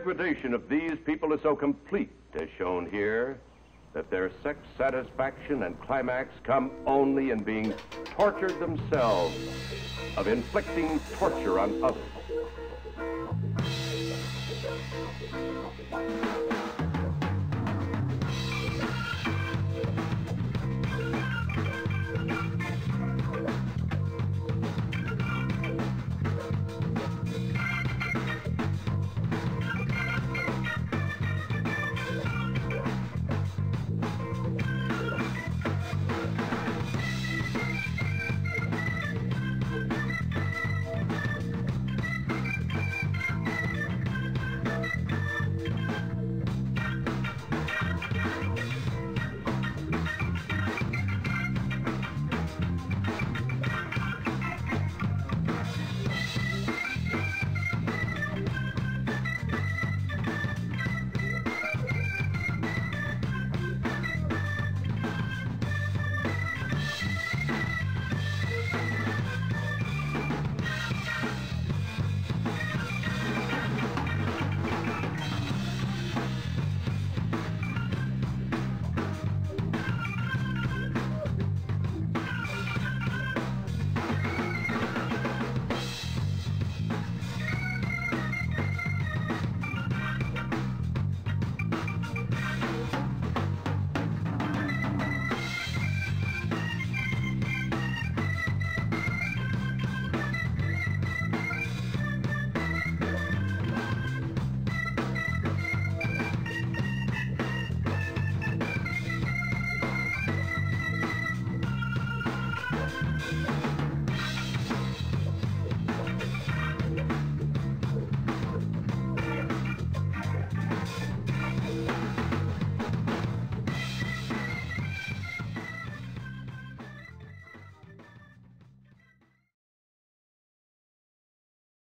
combination of these people is so complete, as shown here, that their sex satisfaction and climax come only in being tortured themselves, of inflicting torture on others.